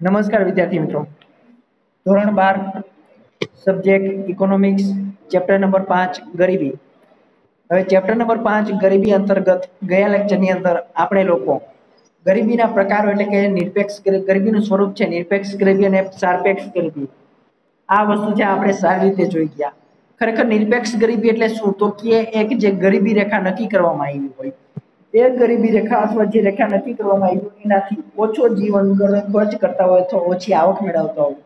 નમસ્કાર વિદ્યાર્થી મિત્રો. ધોરણ બાર, સબ્જેક્ટ ઇકોનોમિક્સ, ચેપ્ટર નંબર પાંચ, ગરીબી. હવે ચેપ્ટર નંબર પાંચ, ગરીબી અંતર્ગત ગયા લેક્ચરની અંદર આપણે લોકો ગરીબીના પ્રકારો એટલે કે નિરપેક્ષ ગરીબીનું સ્વરૂપ છે, નિરપેક્ષ ગરીબી અને સારપેક્ષ ગરીબી. આ વસ્તુ છે આપણે સારી રીતે જોઈ ગયા. ખરેખર નિરપેક્ષ ગરીબી એટલે શું? તો કે એક જે ગરીબી રેખા નક્કી કરવામાં આવી હોય. એ ગરીબી રેખા અથવા જે રેખા નક્કી કરવામાં આવી એનાથી ઓછો જીવન ખર્ચ કરતા હોય અથવા ઓછી આવક મેળવતા હોય,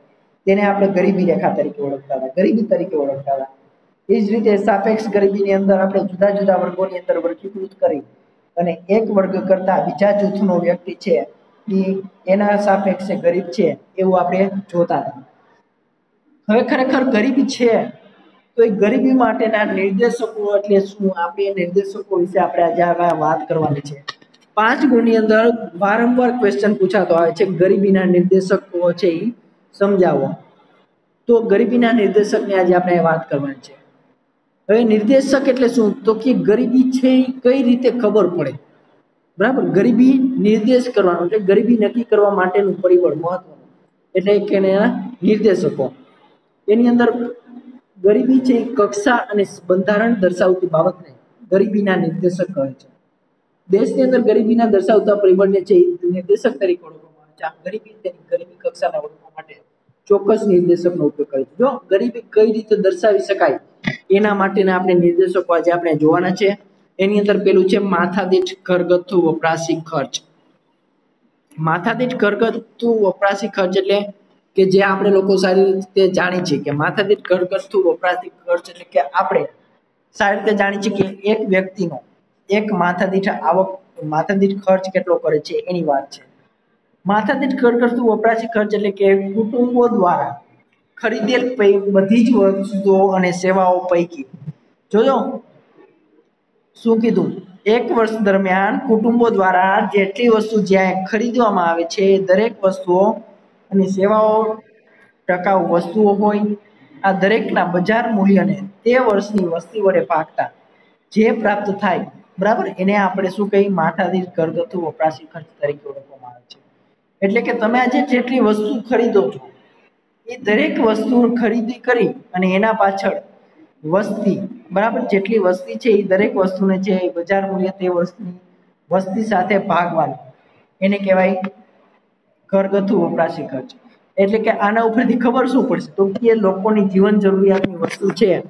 તેને આપણે ગરીબી રેખા તરીકે ઓળખતા હતા, ગરીબી તરીકે ઓળખતા હતા. એ જ રીતે સાપેક્ષ ગરીબીની અંદર આપણે જુદા જુદા વર્ગોની અંદર વર્ગીકૃત કરી અને એક વર્ગ કરતા બીજા જૂથનો વ્યક્તિ છે, એ એના સાપેક્ષે ગરીબ છે, એવું આપણે જોતા હતા. હવે ખરેખર ગરીબી છે તો એ ગરીબી માટેના નિર્દેશકો એટલે શું? આપણે નિર્દેશકો વિશે આપણે આજે વાત કરવાની છે. પાંચ ગુણની અંદર વારંવાર ક્વેશ્ચન પૂછાતો આવે છે, ગરીબીના નિર્દેશકો છે એ સમજાવો. તો ગરીબીના નિર્દેશકની આજે આપણે વાત કરવાની છે. હવે નિર્દેશક એટલે શું? તો કે ગરીબી છે એ કઈ રીતે ખબર પડે? બરાબર? ગરીબી નિર્દેશ કરવાનો એટલે ગરીબી નક્કી કરવા માટેનું પરિબળ મહત્વનું. એટલે કે નિર્દેશકો. એની અંદર ગરીબી છે એ કક્ષા અને બંધારણ દર્શાવતી બાબતને ગરીબીના નિર્દેશક કહે છે. દેશની અંદર ગરીબીના દર્શાવતા પરિબળને છે નિર્દેશક તરીકે ઓળખવામાં આવે છે. ગરીબી તેની ગરીબી કક્ષાને ઓળખવા માટે ચોક્કસ નિર્દેશકનો ઉપયોગ કરે છે. જો ગરીબી કઈ રીતે દર્શાવી શકાય એના માટેના આપણે નિર્દેશકો આજે આપણે જોવાના છે. એની અંદર પેલું છે માથાદીઠ ઘરગથ્થુ વપરાશી ખર્ચ. માથાદીઠ ઘરગથ્થુ વપરાશી ખર્ચ એટલે કે જે આપણે લોકો સારી રીતે જાણી છીએ કે માથાદીઠ ઘરગથ્થુ વપરાતી ખર્ચ એટલે કે આપણે સારી રીતે જાણી છીએ કે એક વ્યક્તિનો એક માથાદીઠ આવક માથાદીઠ ખર્ચ કેટલો કરે છે, એની વાત છે. માથાદીઠ ઘરગથ્થુ વપરાશી ખર્ચ, એટલે કે કુટુંબો દ્વારા ખરીદેલ બધી જ વસ્તુઓ અને સેવાઓ પૈકી. જોજો. શું કીધું? એક વર્ષ દરમિયાન કુટુંબો દ્વારા જેટલી વસ્તુ જ્યાં ખરીદવામાં આવે છે દરેક વસ્તુઓ અને સેવાઓ, ટકાઉ વસ્તુઓ હોય, આ દરેકના બજાર મૂલ્યને તે વર્ષની વસ્તી વડે ભાગતા જે પ્રાપ્ત થાય, બરાબર? એને આપણે શું કહીએ? માથાદીઠ ઘરગથ્થુ વપરાશી ખર્ચ તરીકે ઓળખવામાં આવે છે. એટલે કે તમે આજે જેટલી વસ્તુ ખરીદો છો, એ દરેક વસ્તુ ખરીદી કરી અને એના પાછળ વસ્તી, બરાબર? જેટલી વસ્તી છે એ દરેક વસ્તુને છે બજાર મૂલ્ય તે વર્ષની વસ્તી સાથે ભાગવાનું, એને કહેવાય ઘરગથ્થુ વપરાશી ખર્ચ એટલે કે આના ઉપરથી ખબર શું પડશે? તો કે લોકોની જીવન જરૂરિયાતની વસ્તુ છે,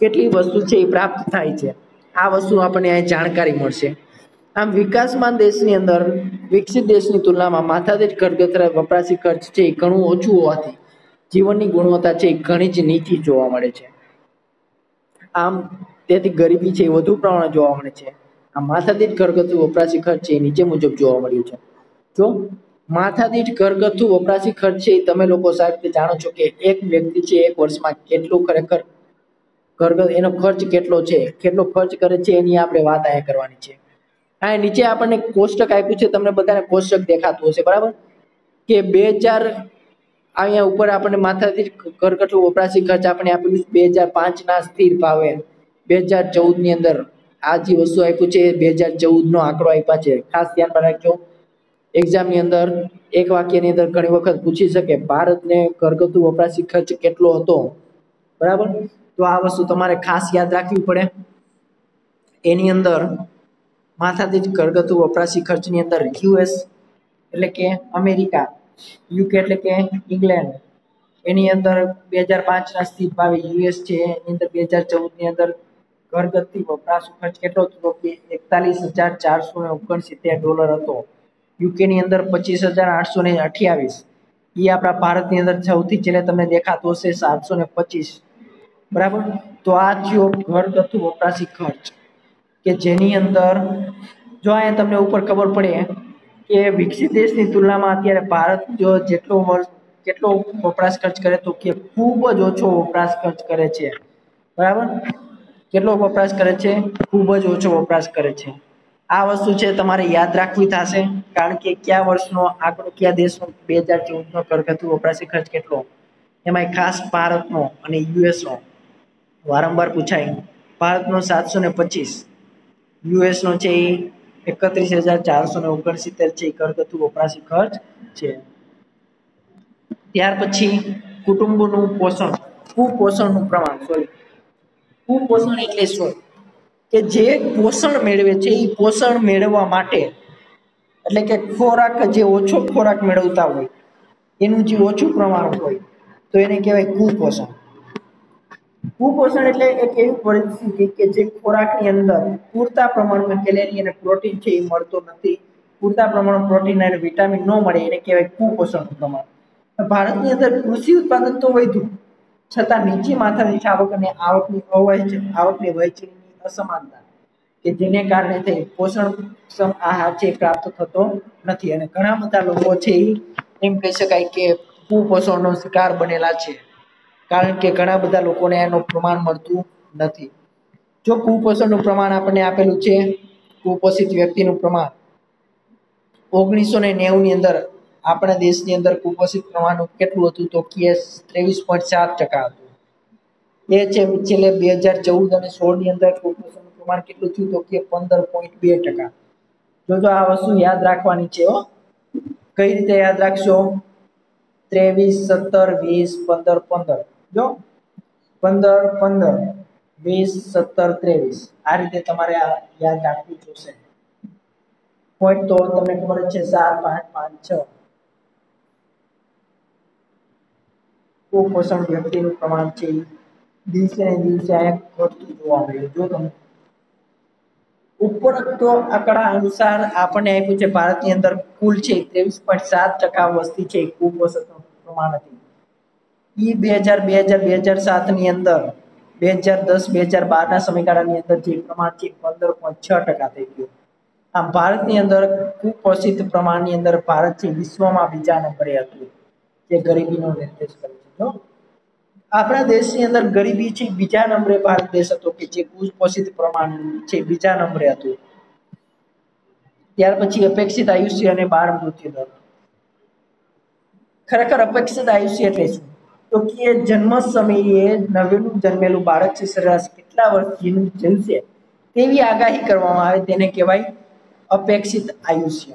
કેટલી વસ્તુ છે એ પ્રાપ્ત થાય છે. આ વસ્તુ આપણને અહીં જાણકારી મળશે. આમ વિકાસમાન દેશની અંદર, વિકસિત દેશની તુલનામાં માથાદીઠ ઘરગથ્થા વપરાશી ખર્ચ છે એ ઘણું ઓછું હોવાથી જીવનની ગુણવત્તા છે એ ઘણી જ નીચી જોવા મળે છે. આમ તેથી ગરીબી છે એ વધુ પ્રમાણે જોવા મળે છે. આ માથાદીઠ ઘરગથ્થુ વપરાશી ખર્ચ છે એ નીચે મુજબ જોવા મળ્યું છે. જો માથાદીઠ ઘરગથ્થુ વપરાશી ખર્ચ છે એ તમે લોકો સાહેબ તે જાણો છો કે એક વ્યક્તિ છે એક વર્ષમાં કેટલું ખરેખર ઘરગથ્થુ એનો ખર્ચ કેટલો છે, કેટલો ખર્ચ કરે છે એની આપણે વાત અહીંયા કરવાની છે. આ નીચે આપણને કોષ્ટક આપ્યું છે, તમને બધાને કોષ્ટક દેખાતું હશે, બરાબર? કે બે હજાર અહીંયા ઉપર આપણને માથાદીઠ ઘરગથ્થુ વપરાશી ખર્ચ આપણે આપેલું બે હજાર પાંચના સ્થિર ભાવે, બે હજાર ચૌદની અંદર આ જે વસ્તુ આપ્યું છે બે હજાર ચૌદનો આંકડો આપ્યા છે. ખાસ ધ્યાનમાં રાખજો. એક્ઝામની અંદર, એક વાક્યની અંદર ઘણી વખત પૂછી શકે, ભારતને ઘરગથ્થુ વપરાશી ખર્ચ કેટલો હતો? બરાબર? તો આ વસ્તુ તમારે ખાસ યાદ રાખવી પડે. એની અંદર માથાથી જ ઘરગથ્થુ વપરાશી ખર્ચની અંદર યુએસ એટલે કે અમેરિકા, યુકે એટલે કે ઇંગ્લેન્ડ, એની અંદર બે હજાર પાંચના સ્થિત ભાવે યુએસ છે, એની અંદર બે હજાર ચૌદની અંદર ઘરગથ્થુ વપરાશ ખર્ચ કેટલો હતો? કે એકતાલીસ હજાર ચારસો ને ઓગણસિત્તેર ડોલર હતો. યુકેની અંદર પચીસ હજાર આઠસો ને અઠ્યાવીસ. એ આપણા ભારતની અંદર સૌથી છેલ્લે તમને દેખાતો હશે સાતસો ને પચીસ. બરાબર? તો આ થયો ઘરગથ્થુ વપરાશી ખર્ચ. કે જેની અંદર જો અહીંયા તમને ઉપર ખબર પડે કે વિકસિત દેશની તુલનામાં અત્યારે ભારત જો જેટલો વર્ષ કેટલો વપરાશ ખર્ચ કરે તો કે ખૂબ જ ઓછો વપરાશ ખર્ચ કરે છે. બરાબર? કેટલો વપરાશ કરે છે? ખૂબ જ ઓછો વપરાશ કરે છે. આ વસ્તુ છે તમારે યાદ રાખવી થશે, કારણ કે કયા વર્ષનો આંકડો, કયા દેશનો, બે હજાર ચૌદનો ઘરગથ્થુ વપરાશી ખર્ચ કેટલો? એમાં ખાસ ભારતનો અને યુએસનો. વારંવાર પૂછાય, ભારતનો સાતસો ને પચીસ, યુએસનો છે એ એકત્રીસ હજાર ચારસો ને ઓગણસિત્તેર છે એ ઘરગથ્થુ વપરાશી ખર્ચ છે. ત્યાર પછી કુટુંબનું પોષણ, કુપોષણનું પ્રમાણ સોરી કુપોષણ એટલે શું? કે જે પોષણ મેળવે છે એ પોષણ મેળવવા માટે, એટલે કે ખોરાક જે ઓછો ખોરાક મેળવતા હોય, એનું જે ઓછું પ્રમાણ હોય, તો એને કહેવાય કુપોષણ. કુપોષણ એટલે એક એવી પરિસ્થિતિ કે જે ખોરાકની અંદર પૂરતા પ્રમાણમાં કેલેરી અને પ્રોટીન છે એ મળતો નથી. પૂરતા પ્રમાણમાં પ્રોટીન અને વિટામિન ન મળે, એને કહેવાય કુપોષણનું પ્રમાણ. ભારતની અંદર કૃષિ ઉત્પાદન તો વધ્યું, છતાં નીચી માથાની આવક અને આવકની અવહેંચ આવકની વહેંચણીની અસમાનતા કે જેને કારણે તે પોષણ આહાર છે પ્રાપ્ત થતો નથી. અને ઘણા બધા લોકો છે એમ કહી શકાય કે કુપોષણનો શિકાર બનેલા છે. કારણ કે ઘણા બધા લોકોને એનું પ્રમાણ મળતું નથી. જો કુપોષણનું પ્રમાણ આપણને આપેલું છે, કુપોષિત વ્યક્તિનું પ્રમાણ, ઓગણીસો ને નેવુંની અંદર આપણા દેશની અંદર કુપોષિત પ્રમાણ કેટલું હતું તો કે ત્રેવીસ પોઈન્ટ સાત ટકા હતું. એ છેલ્લે બે હજાર ચૌદ અને સોળની અંદર કોર્પોરેશનનું પ્રમાણ કેટલું થયું તો કે પંદર પોઈન્ટ બે ટકા. જોજો આ વસ્તુ યાદ રાખવાની છે હો. કઈ રીતે યાદ રાખશો? ત્રેવીસ, સત્તર, વીસ, પંદર પંદર. જો? પંદર પંદર, વીસ, સત્તર, ત્રેવીસ. આ રીતે તમારે આ યાદ રાખવું જોશે. પોઈન્ટ તો તમને ખબર છે સાત, પાંચ પાંચ, છ. કુપોષણ વ્યક્તિનું પ્રમાણ છે દિવસે ને દિવસે આ ઘટતું જોવા મળ્યું. જો તમે ઉપરોક્ત આંકડા અનુસાર આપણને આપ્યું છે, ભારતની અંદર કુલ છે ત્રેવીસ પોઈન્ટ સાત ટકા વસ્તી છે કુપોષણ પ્રમાણ હતી. એ બે હજાર બે હજાર બે હજાર સાતની અંદર, બે હજાર દસ, બે હજાર બારના સમયગાળાની અંદર જે પ્રમાણ છે પંદર પોઈન્ટ છ ટકા થઈ ગયું. આમ ભારતની અંદર કુપોષિત પ્રમાણની અંદર ભારત છે વિશ્વમાં બીજા નંબરે હતું, જે ગરીબીનો નિર્દેશ કરે છે. જો આપણા દેશની અંદર ગરીબી છે, બીજા નંબરે ભારત દેશ હતો કે જે કુપોષિત પ્રમાણ છે, બીજા નંબરે હતું. ત્યાર પછી અપેક્ષિત આયુષ્ય અને બાળ મૃત્યુ દર ખરેખર અપેક્ષિત આયુષ્ય એટલે શું? તો કે જન્મ સમયે નવેલું જન્મેલું બાળક છે, સરેરાશ કેટલા વર્ષ જીવશે તેવી આગાહી કરવામાં આવે, તેને કહેવાય અપેક્ષિત આયુષ્ય.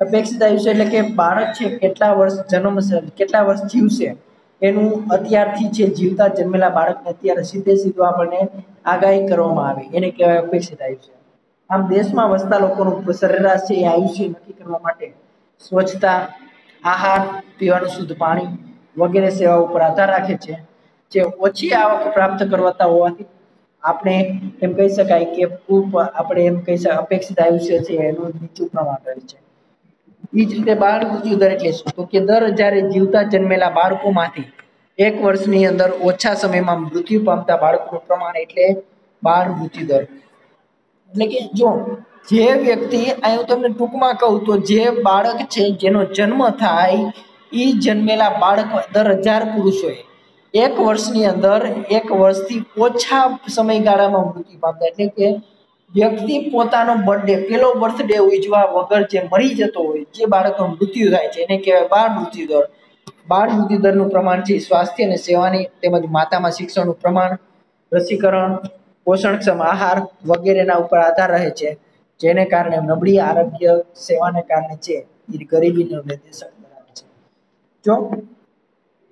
અપેક્ષિત આયુષ્ય એટલે કે બાળક છે, કેટલા વર્ષ જન્મ કેટલા વર્ષ જીવશે? એનું અત્યારથી છે જીવતા જન્મેલા બાળકને અત્યારે સીધે સીધું આપણને આગાહી કરવામાં આવે. એને કહેવાય અપેક્ષિત આયુષ્ય. આમ દેશમાં વસતા લોકોનું સરેરાશ છે એ આયુષ્ય નક્કી કરવા માટે સ્વચ્છતા, આહાર, પીવાનું શુદ્ધ પાણી વગેરે સેવા ઉપર આધાર રાખે છે. જે ઓછી આવક પ્રાપ્ત કરવાતા હોવાથી આપણે એમ કહી શકાય કે ખૂબ આપણે એમ કહી શકાય અપેક્ષિત આયુષ્ય છે એનું નીચું પ્રમાણ રહે છે. એ જ રીતે બાળ મૃત્યુ દર એટલે શું? તો કે દર હજારે જીવતા જન્મેલા બાળકોમાંથી એક વર્ષની અંદર ઓછા સમયમાં મૃત્યુ પામતા બાળકોનું પ્રમાણ એટલે બાળ મૃત્યુ દર. એટલે કે જો જે વ્યક્તિ, અહીં હું તમને ટૂંકમાં કહું, તો જે બાળક છે, જેનો જન્મ થાય એ જન્મેલા બાળક દર હજાર પુરુષોએ એક વર્ષની અંદર એક વર્ષથી ઓછા સમયગાળામાં મૃત્યુ પામતા. એટલે કે વ્યક્તિ પોતાનો બર્થડે પેલો બર્થડે ઉજવા વગર જે મરી જતો હોય, જે બાળકનું મૃત્યુ થાય છે, એને કહેવાય બાળ મૃત્યુ દર. બાળ મૃત્યુ દરનું પ્રમાણ છે સ્વાસ્થ્ય અને સેવાની તેમજ માતામાં શિક્ષણનું પ્રમાણ, રસીકરણ, પોષણક્ષમ આહાર વગેરેના ઉપર આધાર રહે છે, જેને કારણે નબળી આરોગ્ય સેવાને કારણે છે એ ગરીબીનો નિર્દેશક ધરાવે છે. જો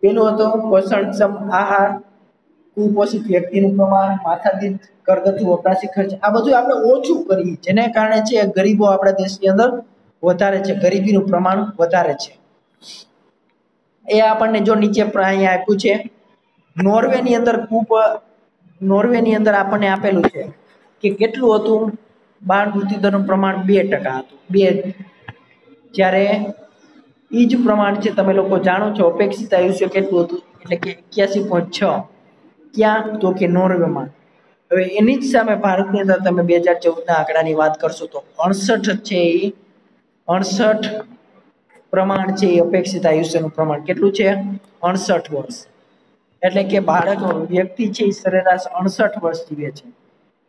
પેલું હતો પોષણક્ષમ આહાર કુપોષિત વ્યક્તિનું પ્રમાણ માથાદીઠ ઘરગથ્થુ વપરાશી ખર્ચ આ બધું આપણે ઓછું કરીએ જેને કારણે છે, ગરીબો આપણા દેશની અંદર વધારે છે. ગરીબીનું પ્રમાણ વધારે છે. એ આપણને જો નીચે અહીંયા આપ્યું છે, નોર્વેની અંદર કુપ નોર્વેની અંદર આપણને આપેલું છે કે કેટલું હતું? બાળ મૃત્યુદરનું પ્રમાણ બે ટકા હતું. બે. જ્યારે એ જ પ્રમાણ છે, તમે લોકો જાણો છો, અપેક્ષિત આયુષ્ય કેટલું હતું? એટલે કે એક્યાસી પોઈન્ટ છ. ક્યાં તો કે નોર્વેમાં. હવે એની જ સામે ભારતની અંદર તમે બે હજાર ચૌદના આંકડાની વાત કરશો તો અડસઠ છે એ. અડસઠ પ્રમાણ છે એ અપેક્ષિત આયુષ્યનું પ્રમાણ. કેટલું છે? અડસઠ વર્ષ. એટલે કે બાળક વ્યક્તિ છે એ સરેરાશ અડસઠ વર્ષ જીવે છે.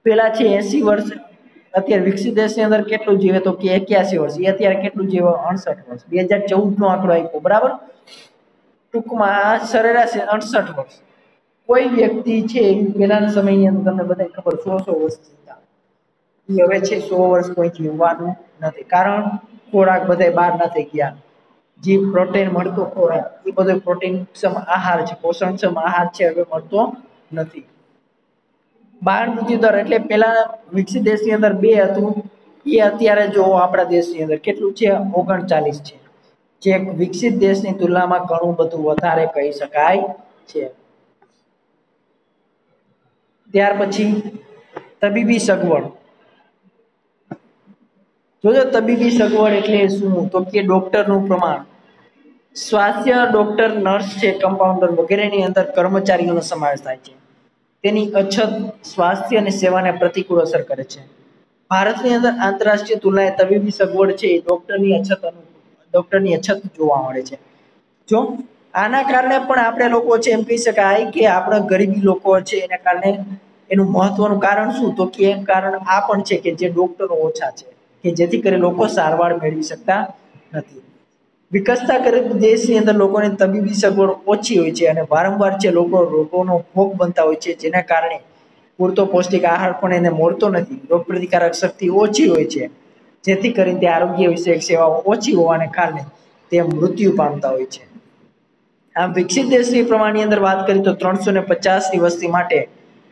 પેલા છે એસી વર્ષ, અત્યારે વિકસિત દેશની અંદર કેટલું જીવે તો કે એક્યાસી વર્ષ. એ અત્યારે કેટલું જીવે? અડસઠ વર્ષ. બે હજાર ચૌદનો આંકડો આપ્યો. બરાબર? ટૂંકમાં સરેરાશ અડસઠ વર્ષ. કોઈ વ્યક્તિ છે પહેલાના સમયની અંદર તમને બધાને ખબર સો સો વર્ષ જીવતા એ હવે છે સો વર્ષ કોઈ જીવવાનું નથી. કારણ ખોરાક બધા બહાર નથી ગયા. જે પ્રોટીન મળતો ખોરાક એ બધો પ્રોટીનક્ષમ આહાર છે પોષણક્ષમ આહાર છે, હવે મળતો નથી. બાળ મૃત્યુ દર એટલે પેલા વિકસિત દેશની અંદર બે હતું. એ અત્યારે જો આપણા દેશની અંદર કેટલું છે? ઓગણચાલીસ છે. જે વિકસિત દેશની તુલનામાં ઘણું બધું વધારે કહી શકાય છે. ત્યાર પછી તબીબી સગવડ. જોજો તબીબી સગવડ એટલે શું? તો કે ડોક્ટરનું પ્રમાણ. સ્વાસ્થ્ય ડોક્ટર, નર્સ છે કમ્પાઉન્ડર વગેરેની અંદર કર્મચારીઓનો સમાવેશ થાય છે. તેની અછત સ્વાસ્થ્ય અને સેવાને પ્રતિકૂળ અસર કરે છે. ભારતની અંદર આંતરરાષ્ટ્રીય તુલનાએ તબીબી સગવડ છે એ ડોક્ટરની અછત ડોક્ટરની અછત જોવા મળે છે. જો આના કારણે પણ આપણે લોકો છે એમ કહી શકાય કે આપણા ગરીબી લોકો છે એના કારણે એનું મહત્વનું કારણ શું? તો કે એમ કારણ આ પણ છે કે જે ડોક્ટરો ઓછા છે, કે જેથી કરી લોકો સારવાર મેળવી શકતા નથી. વિકસતા ગરીબ દેશની અંદર લોકોની તબીબી સગવડ ઓછી હોય છે અને વારંવાર છે લોકો રોગોનો ભોગ બનતા હોય છે, જેના કારણે પૂરતો પૌષ્ટિક આહાર પણ એને મળતો નથી. રોગ પ્રતિકારક શક્તિ ઓછી હોય છે, જેથી કરીને તે આરોગ્ય વિષયક સેવાઓ ઓછી હોવાને કારણે તે મૃત્યુ પામતા હોય છે. આમ વિકસિત દેશની પ્રમાણની અંદર વાત કરીએ તો ત્રણસો ને પચાસની વસ્તી માટે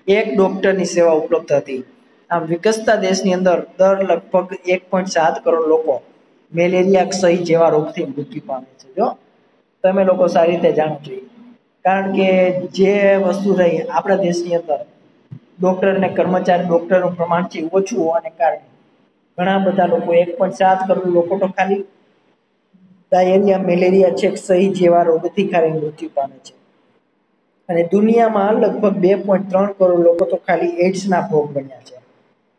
એક ડોક્ટરની સેવા ઉપલબ્ધ હતી. આમ વિકસતા દેશની અંદર દર લગભગ એક પોઈન્ટ સાત કરોડ લોકો મેલેરિયા ક્ષય જેવા રોગથી મૃત્યુ પામે છે. જો તમે લોકો સારી રીતે જાણો જોઈએ કારણ કે જે વસ્તુ રહી આપણા દેશની અંદર ડૉક્ટર અને કર્મચારી ડૉક્ટરનું પ્રમાણ છે ઓછું હોવાને કારણે ઘણા બધા લોકો એક પોઈન્ટ સાત કરોડ લોકો તો ખાલી ડાયેરિયા, મેલેરિયા છે સહી જેવા રોગથી ખાલી મૃત્યુ પામે છે. અને દુનિયામાં લગભગ બે પોઈન્ટ ત્રણ કરોડ લોકો તો ખાલી એડ્સના ભોગ બન્યા છે.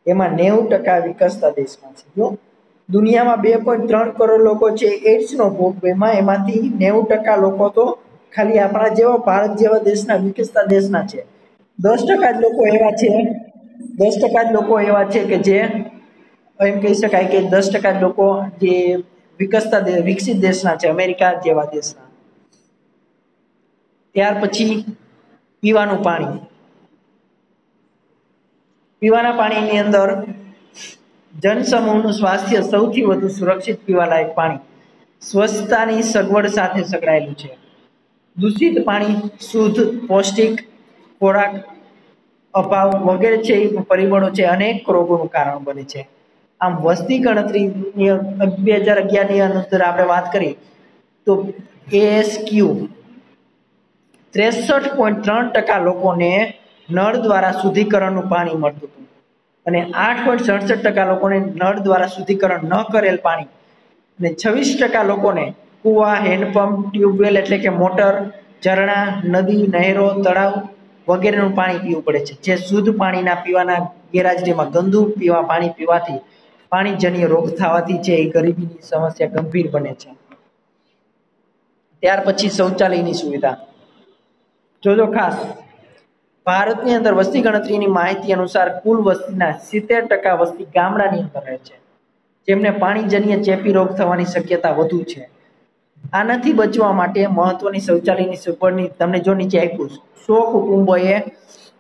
એમાં નેવું ટકા વિકસતા દેશમાં છે. જો દુનિયામાં બે પોઈન્ટ ત્રણ કરોડ લોકો છે એડ્સનો ભોગ એમાં એમાંથી નેવું ટકા લોકો તો ખાલી આપણા જેવા, ભારત જેવા દેશના, વિકસતા દેશના છે. દસ ટકા જ લોકો એવા છે, દસ ટકા જ લોકો એવા છે કે જે એમ કહી શકાય કે દસ ટકા લોકો જે વિકસતા વિકસિત દેશના છે, અમેરિકા જેવા દેશના. ત્યાર પછી પીવાનું પાણી. પીવાના પાણીની અંદર જનસમૂહનું સ્વાસ્થ્ય સૌથી વધુ સુરક્ષિત પીવાલાયક પાણી. સ્વચ્છતાની સગવડ સાથે સંકળાયેલું છે. દૂષિત પાણી શુદ્ધ, પૌષ્ટિક ખોરાક અભાવ વગેરે છે, એ પરિબળો છે, અનેક રોગોનું કારણ બને છે. આમ વસ્તી ગણતરીની બે હજાર અગિયારની અંદર આપણે વાત કરી તો એએસક્યુ ત્રેસઠ પોઈન્ટ ત્રણ ટકા લોકોને નળ દ્વારા શુદ્ધિકરણનું પાણી મળતું હતું. અને આઠ પોઈન્ટ સડસઠ ટકા લોકોને નળ દ્વારા શુદ્ધિકરણ ન કરેલ પાણી. અને છવ્વીસ ટકા લોકોને કૂવા, હેન્ડપંપ, ટ્યુબવેલ એટલે કે મોટર, ઝરણા, નદી, નહેરો, તળાવ વગેરેનું પાણી પીવું પડે છે. જે શુદ્ધ પાણીના પીવાના ગેરહાજરીમાં ગંદુ પીવા, પાણી પીવાથી પાણીજન્ય રોગ થવાથી છે એ ગરીબીની સમસ્યા ગંભીર બને છે. ત્યાર પછી શૌચાલયની સુવિધા. જોજો ખાસ, ભારતની અંદર વસ્તી ગણતરીની માહિતી અનુસાર કુલ વસ્તીના સિત્તેર ટકા વસ્તી ગામડાની અંદર રહે છે, જેમને પાણીજન્ય ચેપી રોગ થવાની શક્યતા વધુ છે. આનાથી બચવા માટે મહત્વની શૌચાલયની સગવડની તમને જો નીચે આપ્યું, સો કુટુંબોએ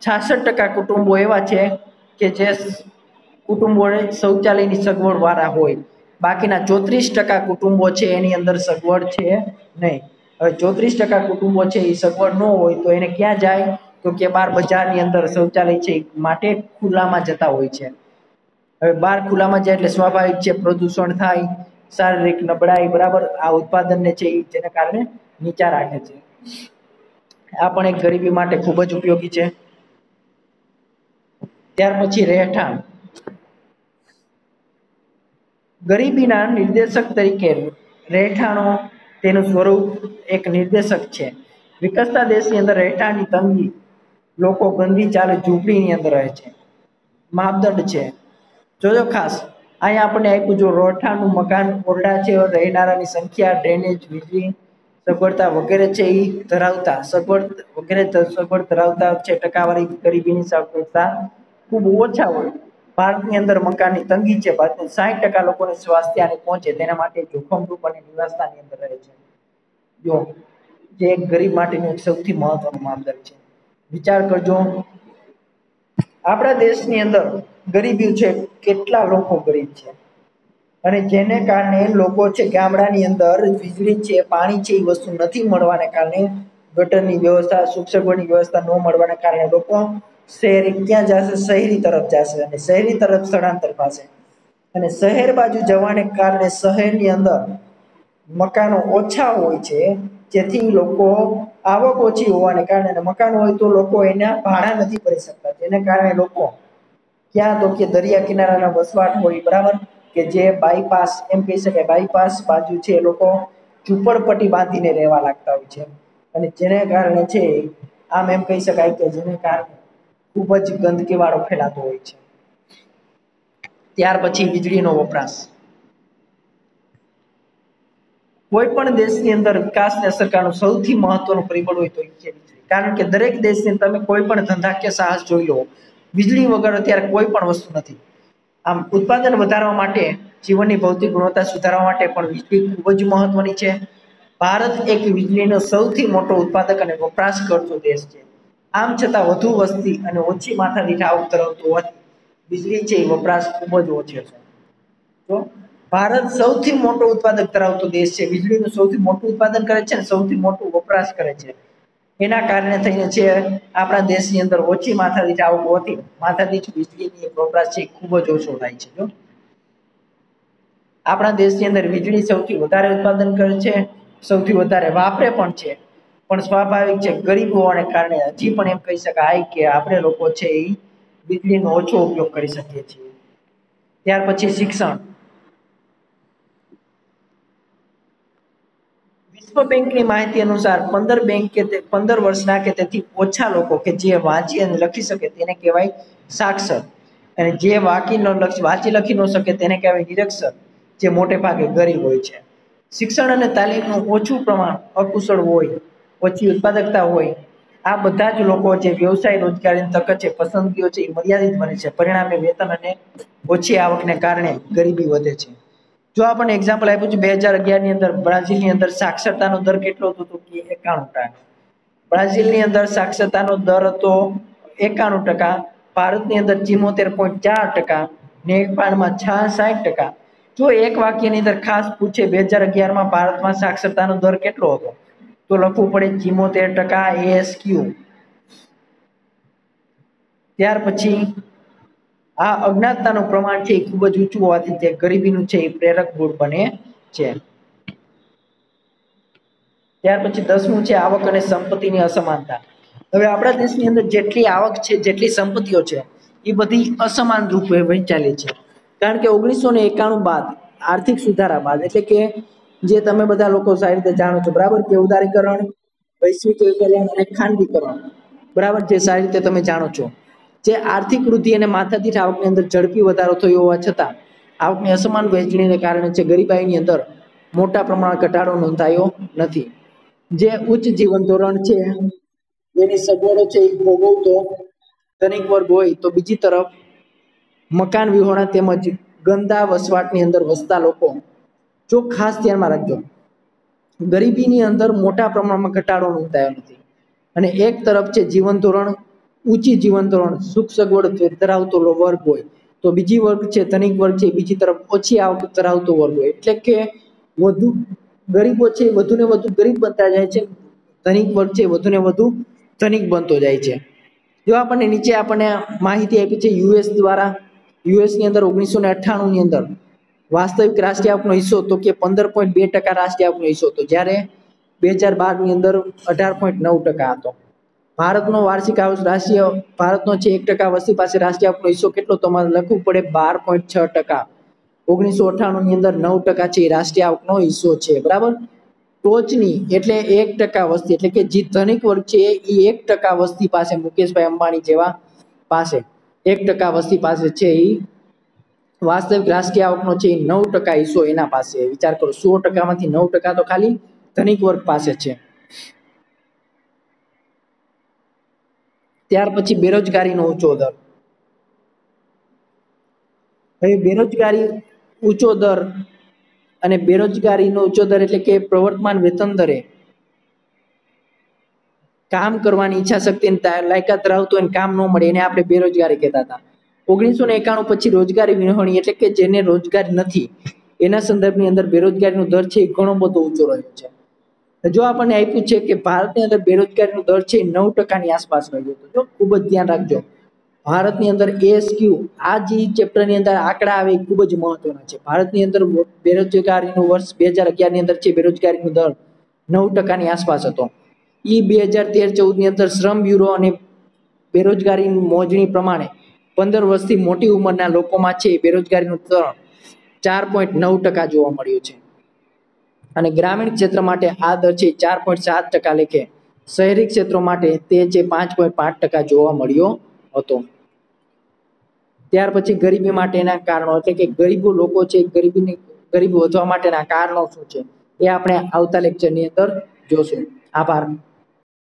છાસઠ ટકા કુટુંબો એવા છે કે જે કુટુંબોને શૌચાલયની સગવડવાળા હોય. બાકીના ચોત્રીસ ટકા કુટુંબો છે એની અંદર સગવડ છે નહીં. હવે ચોત્રીસ ટકા કુટુંબો છે એ સગવડ ન હોય તો એને ક્યાં જાય? તો કે બાર બજારની અંદર શૌચાલય છે માટે ખુલ્લામાં જતા હોય છે. હવે બહાર ખુલ્લામાં જાય એટલે સ્વાભાવિક છે પ્રદૂષણ થાય, શારીરિક નબળાઈ બરાબર આ ઉત્પાદનને છે એ જેના કારણે નીચા રાખે છે. આ પણ એક ગરીબી માટે ખૂબ જ ઉપયોગી છે. ત્યાર પછી રહેઠાણ. ગરીબીના નિર્દેશક તરીકે રહેઠાણો તેનું સ્વરૂપ એક નિર્દેશક છે. વિકસતા દેશની અંદર રહેઠાણની તંગી લોકો ગંદી ચાલે ઝૂંપડીની અંદર રહે છે. માપદંડ છે. જોજો ખાસ અહીંયા આપણને આપ્યું જો રહેઠાણનું મકાન ઓરડા છે, રહેનારાની સંખ્યા, ડ્રેનેજ, વીજળી, સગવડતા વગેરે છે એ ધરાવતા, સગવડ વગેરે સગવડ ધરાવતા છે, ટકાવારી ગરીબીની સગવડતા ખૂબ ઓછા હોય. ભારતની અંદર મકાનની તંગી છે. ભારતની સાહીઠ ટકા લોકોને સ્વાસ્થ્ય અને પહોંચે તેના માટે જોખમરૂપ અને નિવાસતાની અંદર રહે છે. જો જે એક ગરીબ માટેનું એક સૌથી મહત્વનું માપદંડ છે. વિચાર કરજો, આપણા દેશની અંદર ગરીબી છે, કેટલા લોકો ગરીબ છે? અને જેને કારણે લોકો છે, ગામડાની અંદર વીજળી છે, પાણી છે, એ વસ્તુ નથી મળવાને કારણે ગટરની વ્યવસ્થા, સુખ વ્યવસ્થા ન મળવાના કારણે લોકો શહેરી ક્યાં જશે, શહેરી તરફ જશે અને શહેરી તરફ સ્થળાંતર પાસે અને શહેર બાજુ જવાને કારણે શહેરની અંદર મકાનો ઓછા હોય છે, જેથી લોકો આવક ઓછી હોવાને કારણે મકાન હોય તો લોકો એના ભાડા નથી ભરી શકતા. જેને કારણે લોકો ક્યાં તો કે દરિયા કિનારાના વસવાટ હોય, બરાબર? કે જે બાયપાસ એમ કહી શકાય બાયપાસ બાજુ છે એ લોકો ઝૂંપડપટ્ટી બાંધીને રહેવા લાગતા હોય છે. અને જેને કારણે છે, આમ એમ કહી શકાય કે જેને કારણે ખૂબ જ ગંદકી વાળો ફેલાતો હોય છે. ત્યાર પછી વીજળીનો વપરાશ. કોઈ પણ દેશની અંદર વિકાસને અસરકારનું સૌથી મહત્વનું પરિબળ હોય તો વીજળી. કારણ કે દરેક દેશની તમે કોઈ પણ ધંધાકીય સાહસ જોઈ લો, વીજળી વગર અત્યારે કોઈ પણ વસ્તુ નથી. આમ ઉત્પાદન વધારવા માટે, જીવનની ભૌતિક ગુણવત્તા સુધારવા માટે પણ વીજળી ખૂબ જ મહત્વની છે. ભારત એક વીજળીનો સૌથી મોટો ઉત્પાદક અને વપરાશ કરતો દેશ છે. આમ છતાં વધુ વસ્તી અને ઓછી માથાદીઠ આવક ધરાવતું હોવાથી વીજળી છે એ વપરાશ ખૂબ જ ઓછો છે. તો ભારત સૌથી મોટો ઉત્પાદક ધરાવતો દેશ છે. વીજળીનું સૌથી મોટું ઉત્પાદન કરે છે અને સૌથી મોટું વપરાશ કરે છે. એના કારણે થઈને છે, આપણા દેશની અંદર ઓછી માથાદીઠ આવક હોતી માથાદીઠ વીજળીની વપરાશ છે ખૂબ જ ઓછો થાય છે, જો. આપણા દેશની અંદર વીજળી સૌથી વધારે ઉત્પાદન કરે છે, સૌથી વધારે વાપરે પણ છે. પણ સ્વાભાવિક છે, ગરીબ હોવાને કારણે હજી પણ એમ કહી શકાય કે આપણે લોકો છે એ વીજળીનો ઓછો ઉપયોગ કરી શકીએ છીએ. ત્યાર પછી શિક્ષણ. વિશ્વ બેંકની માહિતી અનુસાર પંદર બેંક કે પંદર વર્ષના કે તેથી ઓછા લોકો કે જે વાંચી અને લખી શકે તેને કહેવાય સાક્ષર. અને જે વાંકી ન વાંચી લખી ન શકે તેને કહેવાય નિરક્ષર, જે મોટે ભાગે ગરીબ હોય છે. શિક્ષણ અને તાલીમનું ઓછું પ્રમાણ અકુશળ હોય ઓછી ઉત્પાદકતા હોય. આ બધા જ લોકો જે વ્યવસાય રોજગારીની તક છે, પસંદગીઓ છે, એ મર્યાદિત બને છે. પરિણામે વેતન અને ઓછી આવકને કારણે ગરીબી વધે છે. જો આપણને એક્ઝામ્પલ આપ્યું છે, બે હજાર અગિયારની અંદર બ્રાઝિલની અંદર સાક્ષરતાનો દર કેટલો હતો તો કે એકાણું ટકા. બ્રાઝિલની અંદર સાક્ષરતાનો દર હતો એકાણું ટકા, ભારતની અંદર ચિમોતેર પોઈન્ટ ચાર ટકા નેપાળમાં છાસાઠ ટકા. જો એક વાક્યની અંદર ખાસ પૂછે, બે હજાર અગિયારમાં ભારતમાં સાક્ષરતાનો દર કેટલો હતો? તો લખવું પડે ચિમોતેર ટકા એએસક્યુ ત્યાર પછી આ અજ્ઞાતતાનું પ્રમાણ છે એ ખૂબ જ ઊંચું હોવાથી તે ગરીબીનું છે એ પ્રેરક ગુણ બને છે. ત્યાર પછી દસમું છે આવક અને સંપત્તિની અસમાનતા. હવે આપણા દેશની અંદર જેટલી આવક છે, જેટલી સંપત્તિઓ છે, એ બધી અસમાન રૂપે વહેંચાયેલી છે. કારણ કે ઓગણીસો ને એકાણું બાદ આર્થિક સુધારા બાદ, એટલે કે જે તમે બધા લોકો સારી રીતે જાણો છો. બરાબર કે ઉદારીકરણ વૈશ્વિકીકરણ અને ખાનગીકરણ. બરાબર જે સારી રીતે તમે જાણો છો. જે આર્થિક વૃદ્ધિ અને માથાદીઠ આવકની અંદર ઝડપી વધારો થયો હોવા છતાં, આવકની અસમાન વહેંચણીને કારણે છે ગરીબાઈની અંદર મોટા પ્રમાણ ઘટાડો નોંધાયો નથી. જે ઉચ્ચ જીવન ધોરણ છે એની સગવડો છે એ ભોગવતો ધનિક વર્ગ હોય તો બીજી તરફ મકાન વિહોણા તેમજ ગંદા વસવાટની અંદર વસતા લોકો જો ખાસ ધ્યાનમાં રાખજો. ગરીબીની અંદર મોટા પ્રમાણમાં ઘટાડો નોંધાયો નથી. અને એક તરફ છે જીવન ધોરણ, ઊંચી જીવન ધોરણ, સુખ સગવડ ધરાવતો વર્ગ હોય, તો બીજી વર્ગ છે ધનિક વર્ગ છે, બીજી તરફ ઓછી આવક ધરાવતો વર્ગ હોય. એટલે કે વધુ ગરીબો છે વધુ ને વધુ ગરીબ બનતા જાય છે, ધનિક વર્ગ છે વધુ ને વધુ ધનિક બનતો જાય છે. જો આપણને નીચે આપણને માહિતી આપી છે, યુએસ દ્વારા, યુએસની અંદર ઓગણીસો ને અઠ્ઠાણુંની અંદર વાસ્તવિક રાષ્ટ્રીય આવકનો હિસ્સો તો કે પંદર પોઈન્ટ બે ટકા રાષ્ટ્રીય આવકનો હિસ્સો હતો. જ્યારે બે હજાર બારની અંદર અઢાર પોઈન્ટ નવ ટકા હતો. ભારતનો વાર્ષિક આવક રાષ્ટ્રીય ભારતનો છે એક ટકા વસ્તી પાસે રાષ્ટ્રીય આવકનો હિસ્સો કેટલો તમારે લખવું પડે બાર પોઈન્ટ છ ટકા. ઓગણીસો અઠ્ઠાણુંની અંદર નવ ટકા છે એ રાષ્ટ્રીય આવકનો હિસ્સો છે. બરાબર? ટોચની એટલે એક ટકા વસ્તી. એટલે કે જે ધનિક વર્ગ છે એ એક ટકા વસ્તી પાસે મુકેશભાઈ અંબાણી જેવા પાસે. એક ટકા વસ્તી પાસે છે એ વાસ્તવિક રાષ્ટ્રીય આવકનો છે એ નવ ટકા હિસ્સો એના પાસે. વિચાર કરો, સો ટકામાંથી નવ ટકા તો ખાલી ધનિક વર્ગ પાસે છે. ત્યાર પછી બેરોજગારીનો ઊંચો દર. હવે બેરોજગારી ઊંચો દર અને બેરોજગારીનો ઊંચો દર એટલે કે પ્રવર્તમાન વેતન દરે કામ કરવાની ઈચ્છા શક્તિ લાયકાત રાવતો એને કામ ન મળે એને આપણે બેરોજગારી કહેતા હતા. ઓગણીસો ને એકાણું પછી રોજગારી વિહોણી એટલે કે જેને રોજગાર નથી, એના સંદર્ભની અંદર બેરોજગારીનો દર છે એ ઘણો બધો ઊંચો રહ્યો છે. જો આપણને આપ્યું છે કે ભારતની અંદર બેરોજગારીનો દર છે નવ ટકાની આસપાસ રહ્યો હતો જો ખૂબ જ ધ્યાન રાખજો. ભારતની અંદર એએસક્યુ આ જે ચેપ્ટરની અંદર આંકડા આવે એ ખૂબ જ મહત્વના છે. ભારતની અંદર બેરોજગારીનું વર્ષ બે હજાર અગિયારની અંદર છે બેરોજગારીનો દર નવ ટકાની આસપાસ હતો. એ બે હજાર તેર ચૌદની અંદર શ્રમ બ્યુરો અને બેરોજગારી મોજણી પ્રમાણે પંદર વર્ષથી મોટી ઉંમરના લોકોમાં છે બેરોજગારીનું દર ચાર પોઈન્ટ નવ ટકા જોવા મળ્યું છે. અને ગ્રામીણ ક્ષેત્ર માટે આ દર છે ચાર પોઈન્ટ સાત ટકા લેખે. શહેરી ક્ષેત્રો માટે તે છે પાંચ પોઈન્ટ પાંચ ટકા જોવા મળ્યો હતો. ત્યાર પછી ગરીબી માટેના કારણો એટલે કે ગરીબો લોકો છે ગરીબીની ગરીબી વધવા માટેના કારણો શું છે? એ આપણે આવતા લેક્ચરની અંદર જોશું. આભાર.